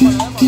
vemos, nos.